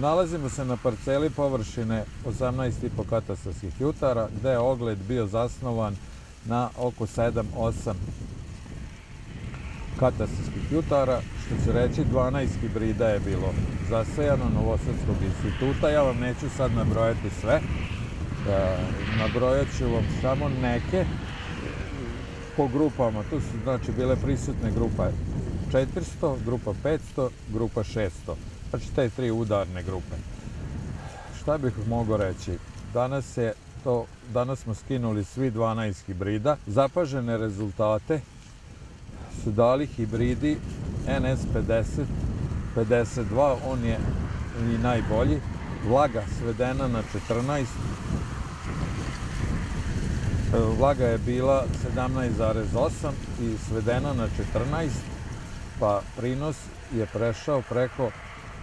Nalazimo se na parceli površine 18,5 katastarskih jutara, gde je ogled bio zasnovan na oko 7-8 katastarskih jutara, što će reći 12 hibrida je bilo zasejano Novosadskog instituta. Ja vam neću sad nabrojati sve, e, nabrojat ću vam samo neke po grupama. Tu su znači bile prisutne grupa 400, grupa 500, grupa 600. Znači te tri udarne grupe. Šta bih mogao reći? Danas je to, danas smo skinuli svi 12 hibrida. Zapažene rezultate su dali hibridi NS50 52, on je i najbolji. Vlaga svedena na 14. Vlaga je bila 17,8 i svedena na 14, pa prinos je prešao preko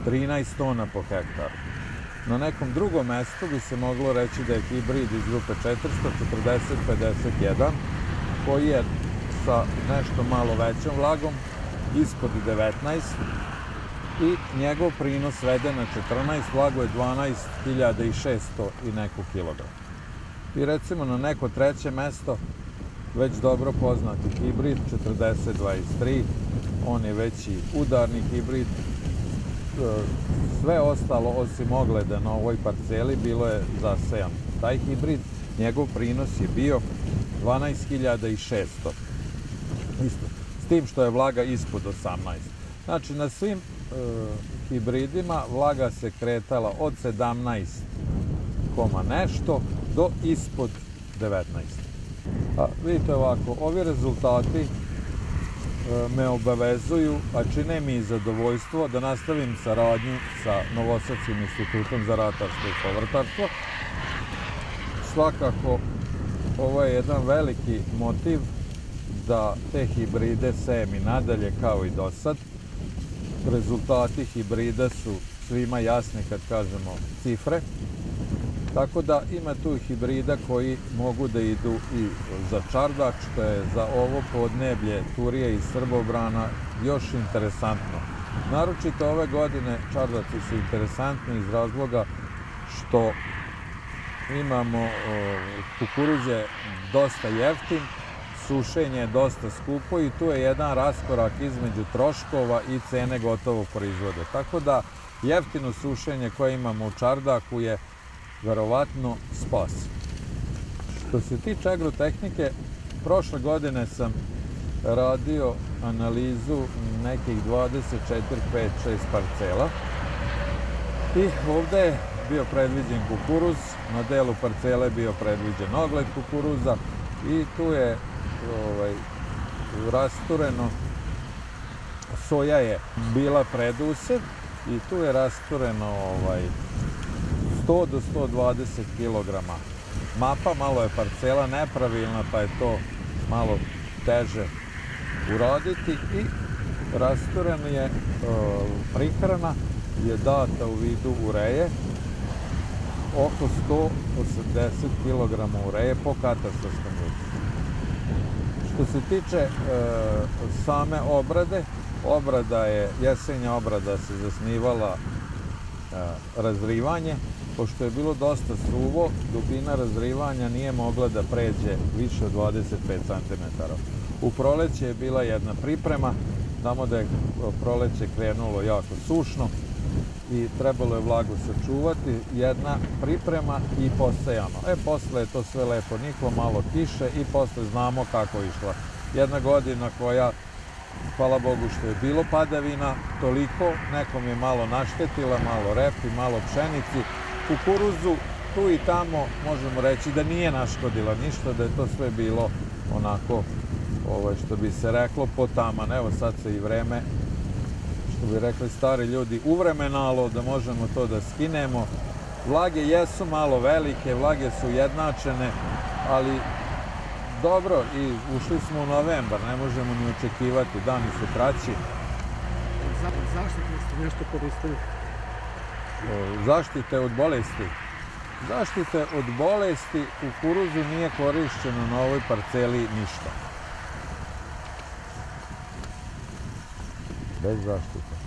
13 tona po hektaru. Na nekom drugom mestu bi se moglo reći da je hibrid iz grupe 440-51, koji je sa nešto malo većom vlagom, ispod 19, i njegov prinos svede na 14, vlago je 12.600 i neko kilogram. I recimo na neko treće mesto, već dobro poznati hibrid 4023, on je veći udarni hibrid, sve ostalo osim ogleda na ovoj parceli bilo je zasejan. Taj hibrid, njegov prinos je bio 12.600. Isto. S tim što je vlaga ispod 18. Znači na svim e, hibridima vlaga se kretala od 17 koma nešto do ispod 19. A, vidite ovako, ovi rezultati me obavezuju, a čine mi zadovoljstvo da nastavim saradnju sa Novosadskim institutom za ratarstvo i povrtarstvo. Svakako, ovo je jedan veliki motiv da te hibride sejem i nadalje kao i do sad. Rezultati hibrida su svima jasni kad kažemo cifre. Tako da ima tu hibrida koji mogu da idu i za Čardak, što je za ovo podneblje Turije i Srbobrana još interesantno. Naročito ove godine Čardaci su interesantni iz razloga što imamo kukuruz je dosta jeftin, sušenje je dosta skupo i tu je jedan raskorak između troškova i cene gotovog proizvoda. Tako da jeftino sušenje koje imamo u Čardaku je verovatno spas. Što se tiče agrotehnike, prošle godine sam radio analizu nekih 24, 5, 6 parcela i ovde je bio predviđen kukuruz, na delu parcele bio predviđen ogled kukuruza i tu je ovaj, rastureno soja je bila predused i tu je rastureno ovaj, 100 do 120 kg. Mapa malo je parcela nepravilna, pa je to malo teže uraditi i rasturen je e, prihrana je data u vidu ureje oko 180 kg ureje po katastarskom ljudu. Što se tiče e, same obrade, obrada je, jesenja obrada se zasnivala razrivanje, pošto je bilo dosta suvo, dubina razrivanja nije mogla da pređe više od 25 cm. U proleće je bila jedna priprema, znamo da je proleće krenulo jako sušno i trebalo je vlagu sačuvati, jedna priprema i posejano. E, posle je to sve lepo niklo, malo kiše i posle znamo kako je išla. Jedna godina koja hvala Bogu što je bilo padavina, toliko, nekom je malo naštetila, malo repi, malo pšenici, kukuruzu tu i tamo možemo reći da nije naškodila ništa, da je to sve bilo onako, ovaj, što bi se reklo, potaman. Evo sad se i vreme, što bi rekli stari ljudi, uvremenalo da možemo to da skinemo. Vlage jesu malo velike, vlage su jednačene, ali dobro, i ušli smo u novembar, ne možemo ni očekivati, dani su kraći. Za, zašto ste nešto koristili? zaštite od bolesti. Zaštite od bolesti kukuruzu nije korišćeno na ovoj parceli ništa. Bez zaštite.